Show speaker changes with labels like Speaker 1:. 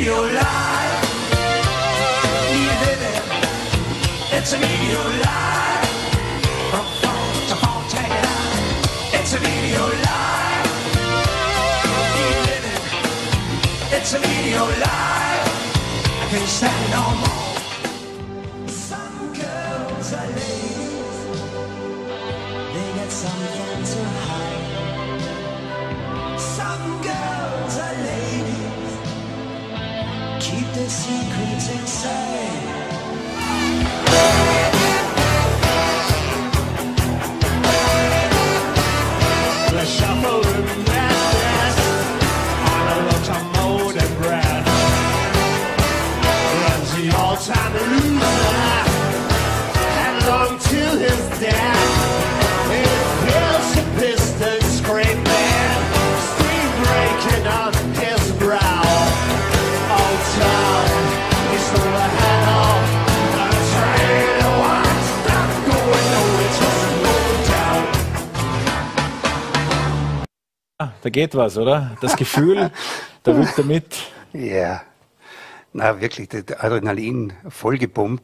Speaker 1: meteor light. It's a meteor light. From it out. It's a meteor light. Yeah, it's a meteor light. I can't stand no more. Some girls are ladies. They got something to hide. Their secrets inside.
Speaker 2: The shuffle and
Speaker 3: Da geht was, oder? Das Gefühl, da wird damit.
Speaker 4: Ja. Na, wirklich, das Adrenalin voll gepumpt.